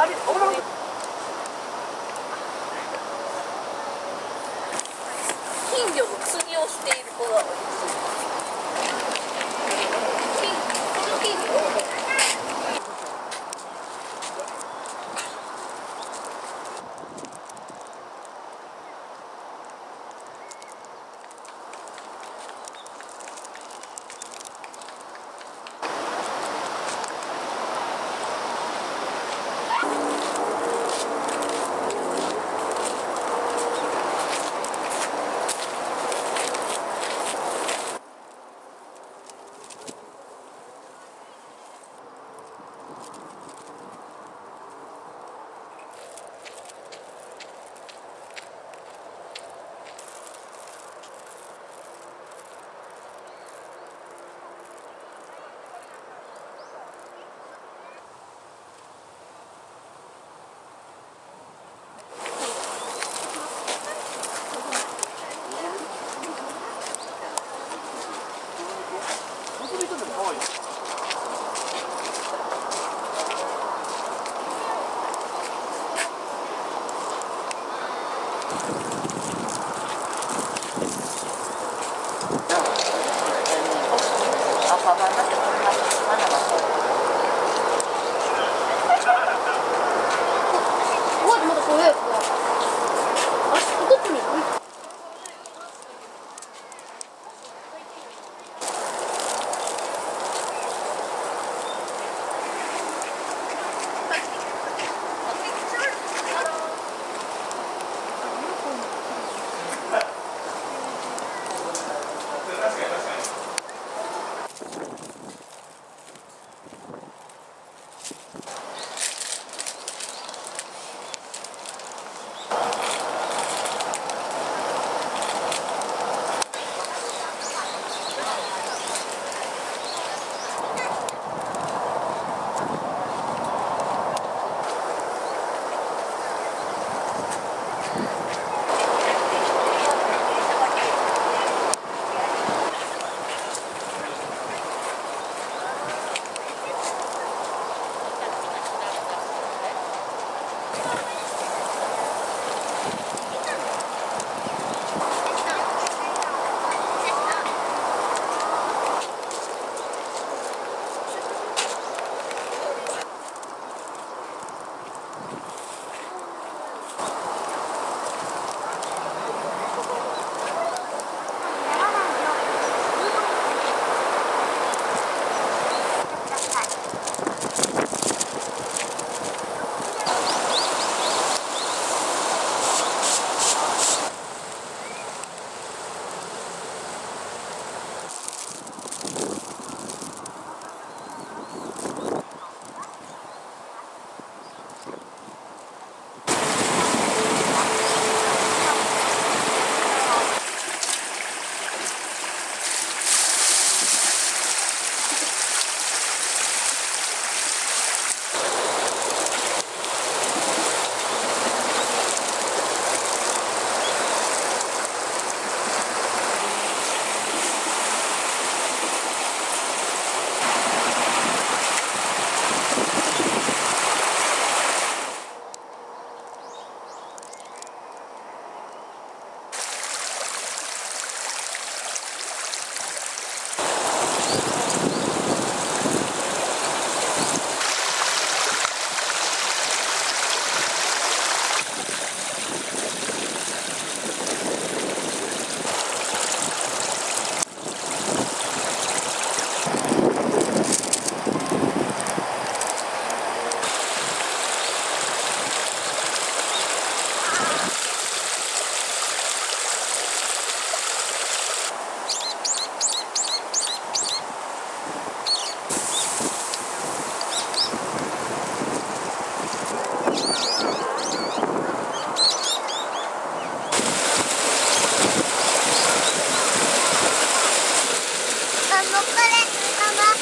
金魚の釣りをしている子が金この金魚うれママ